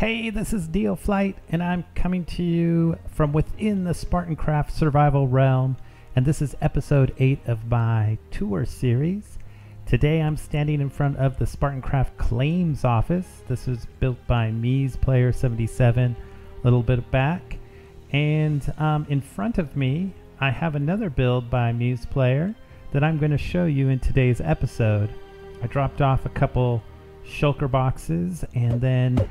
Hey, this is NeoFlight, and I'm coming to you from within the Spartan Craft survival realm, and this is episode 8 of my tour series. Today I'm standing in front of the Spartan Craft Claims Office. This was built by Meez Player 77, a little bit back. And um, in front of me, I have another build by Meez Player that I'm going to show you in today's episode. I dropped off a couple shulker boxes and then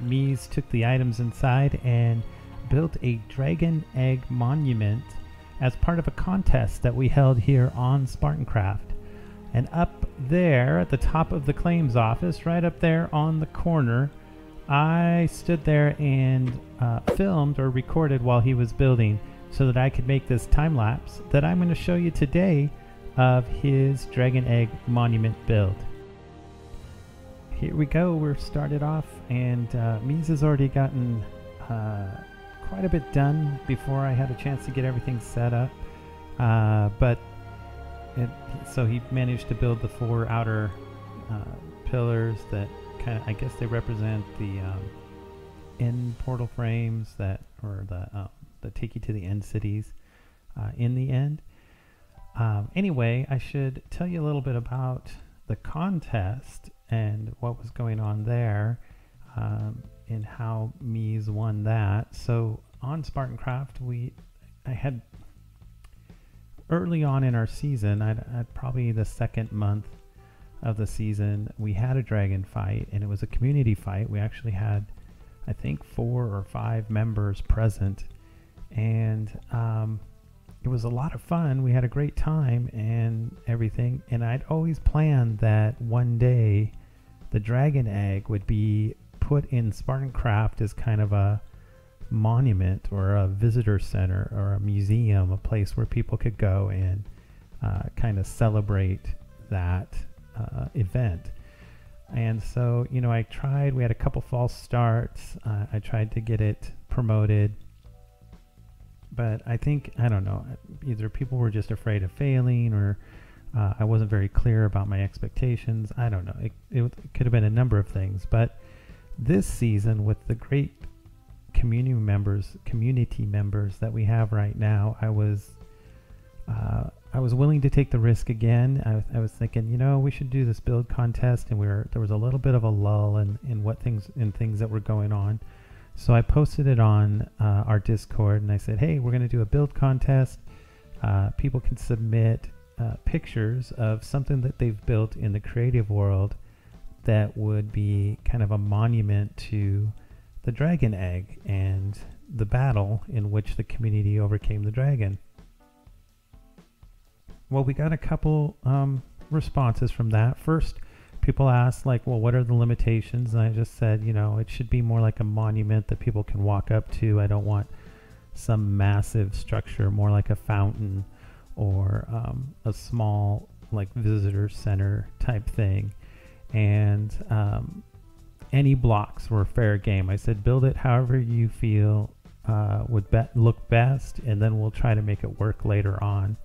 Meez took the items inside and built a dragon egg monument as part of a contest that we held here on Spartancraft. And up there at the top of the claims office, right up there on the corner, I stood there and uh, filmed or recorded while he was building so that I could make this time lapse that I'm going to show you today of his Dragon Egg Monument build. Here we go, we're started off, and uh, Meez has already gotten uh, quite a bit done before I had a chance to get everything set up. Uh, but it, so he managed to build the four outer uh, pillars that kind of, I guess they represent the um, end portal frames that, or the uh, that take you to the end cities uh, in the end. Um, anyway, I should tell you a little bit about the contest and what was going on there um, and how Meez won that. So on Spartan Craft, we I had early on in our season, I'd, I'd probably the second month of the season, we had a dragon fight, and it was a community fight. We actually had, I think, four or five members present, and um, it was a lot of fun. We had a great time and everything. And I'd always planned that one day the dragon egg would be put in Spartan Craft as kind of a monument or a visitor center or a museum, a place where people could go and uh, kind of celebrate that uh, event. And so, you know, I tried, we had a couple false starts. Uh, I tried to get it promoted. But I think, I don't know, either people were just afraid of failing or uh, I wasn't very clear about my expectations. I don't know. It, it, it could have been a number of things. But this season, with the great community members, community members that we have right now, I was uh, I was willing to take the risk again. I, I, was thinking, you know, we should do this build contest, and we were there was a little bit of a lull in, in what things in things that were going on. So I posted it on uh, our Discord, and I said, hey, we're going to do a build contest. Uh, people can submit uh, pictures of something that they've built in the creative world that would be kind of a monument to the dragon egg and the battle in which the community overcame the dragon. Well, we got a couple um, responses from that. First, people asked, like, well, what are the limitations? And I just said, you know, it should be more like a monument that people can walk up to. I don't want some massive structure, more like a fountain or um, a small, like, visitor center type thing. And um, any blocks were fair game. I said, build it however you feel uh, would be- look best, and then we'll try to make it work later on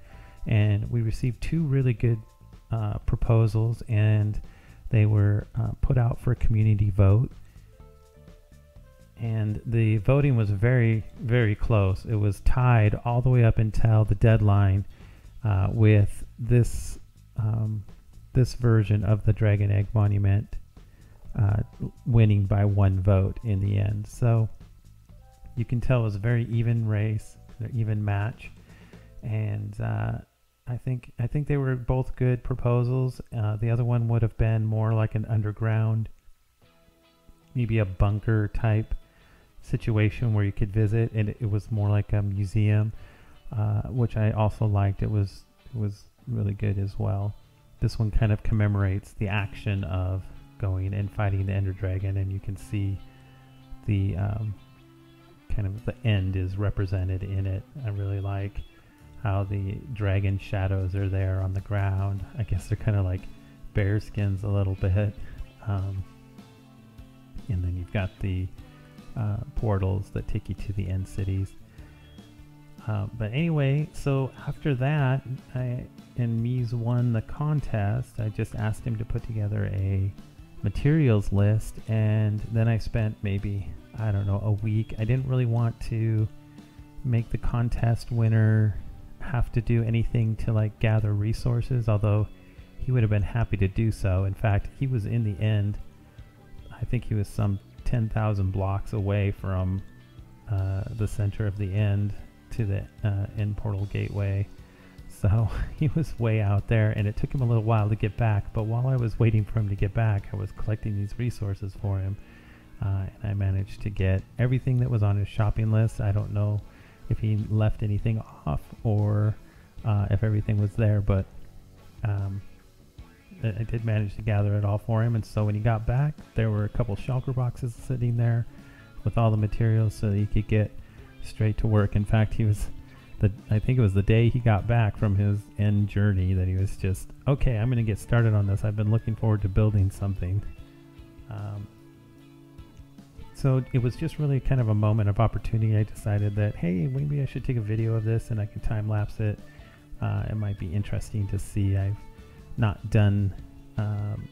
and we received two really good uh, proposals, and they were uh, put out for a community vote. And the voting was very, very close. It was tied all the way up until the deadline uh, with this um, this version of the Dragon Egg Monument uh, winning by one vote in the end. So you can tell it was a very even race, an even match, and uh, I think I think they were both good proposals. Uh, the other one would have been more like an underground, maybe a bunker type situation where you could visit, and it, was more like a museum, uh, which I also liked. It was was really good as well. This one kind of commemorates the action of going and fighting the Ender Dragon, and you can see the um, kind of the end is represented in it. I really like how the dragon shadows are there on the ground. I guess they're kind of like bear skins a little bit. Um, and then you've got the uh, portals that take you to the end cities. Uh, but anyway, so after that, I and Meez won the contest. I just asked him to put together a materials list, and then I spent maybe I don't know a week. I didn't really want to make the contest winner have to do anything to like gather resources, although he would have been happy to do so. In fact, he was in the end. I think he was some 10,000 blocks away from uh, the center of the end to the uh, end portal gateway. So he was way out there, and it took him a little while to get back. But while I was waiting for him to get back, I was collecting these resources for him, uh, and I managed to get everything that was on his shopping list. I don't know if he left anything off or uh, if everything was there, but um, I, I did manage to gather it all for him. And so when he got back, there were a couple shulker boxes sitting there with all the materials so he could get straight to work. In fact, he was the I think it was the day he got back from his end journey that he was just okay. I'm going to get started on this. I've been looking forward to building something. Um, so it was just really kind of a moment of opportunity. I decided that hey, maybe I should take a video of this and I can time lapse it. Uh, it might be interesting to see. I've not done um,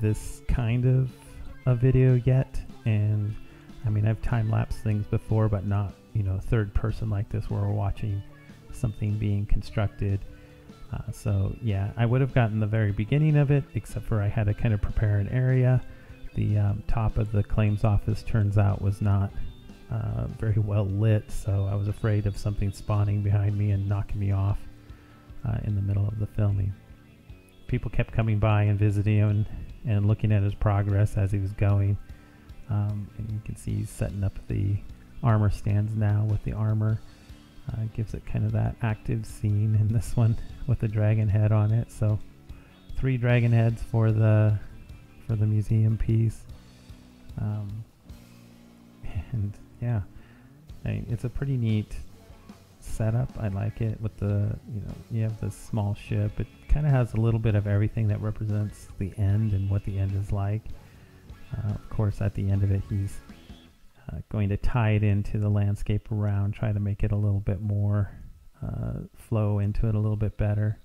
this kind of a video yet, and I mean I've time lapsed things before, but not you know third person like this where we're watching something being constructed. Uh, so yeah, I would have gotten the very beginning of it, except for I had to kind of prepare an area the um, top of the claims office turns out was not uh, very well lit, so I was afraid of something spawning behind me and knocking me off uh, in the middle of the filming. People kept coming by and visiting him and, and looking at his progress as he was going. Um, and you can see he's setting up the armor stands now with the armor. Uh, gives it kind of that active scene in this one with the dragon head on it. So three dragon heads for the for the museum piece. Um, and yeah, I mean, it's a pretty neat setup. I like it with the, you know, you have this small ship. It kind of has a little bit of everything that represents the end and what the end is like. Uh, of course, at the end of it, he's uh, going to tie it into the landscape around, try to make it a little bit more uh, flow into it a little bit better.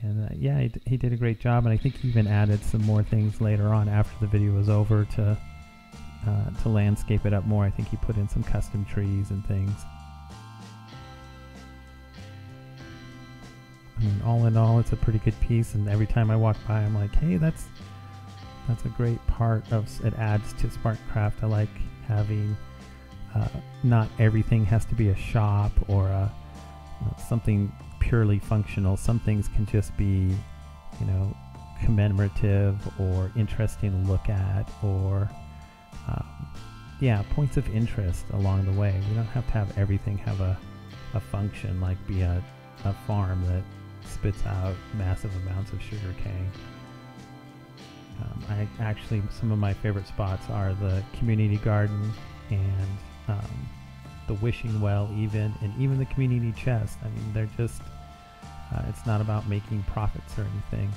And uh, yeah, he, he did a great job, and I think he even added some more things later on after the video was over to uh, to landscape it up more. I think he put in some custom trees and things. I mean, all in all, it's a pretty good piece, and every time I walk by, I'm like, hey, that's that's a great part of it. Adds to Spartancraft. I like having uh, not everything has to be a shop or a, something purely functional. Some things can just be, you know, commemorative or interesting to look at or, um, yeah, points of interest along the way. We don't have to have everything have a, a function like be a, a farm that spits out massive amounts of sugar cane. Um, I actually, some of my favorite spots are the community garden and um, the wishing well, even, and even the community chest. I mean, they're just, uh, it's not about making profits or anything.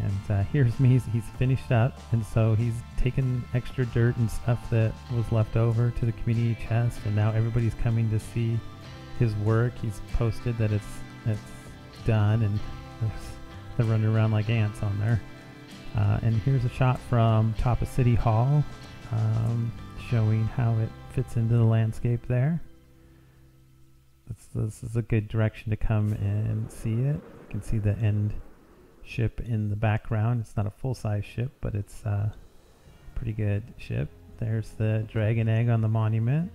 And uh, here's me, he's, he's finished up, and so he's taken extra dirt and stuff that was left over to the community chest, and now everybody's coming to see his work. He's posted that it's it's done, and they're running around like ants on there. Uh, and here's a shot from top of City Hall, um, showing how it fits into the landscape there. This, this is a good direction to come and see it. You can see the end ship in the background. It's not a full-size ship, but it's a pretty good ship. There's the dragon egg on the monument.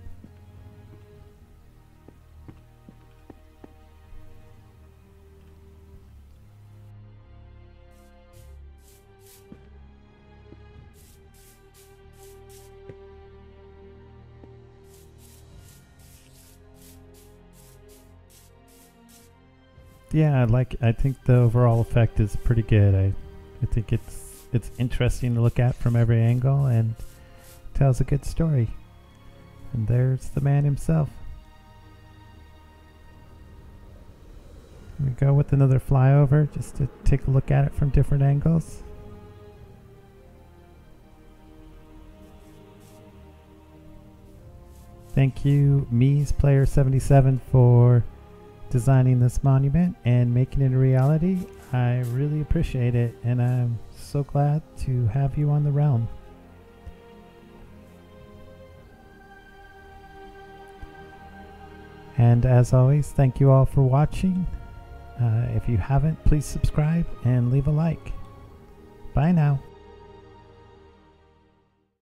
Yeah, I like. I think the overall effect is pretty good. I, I think it's it's interesting to look at from every angle and tells a good story. And there's the man himself. Here we go with another flyover just to take a look at it from different angles. Thank you, Meez Player 77 for designing this monument and making it a reality. I really appreciate it, and I'm so glad to have you on the realm. And as always, thank you all for watching. Uh, if you haven't, please subscribe and leave a like. Bye now.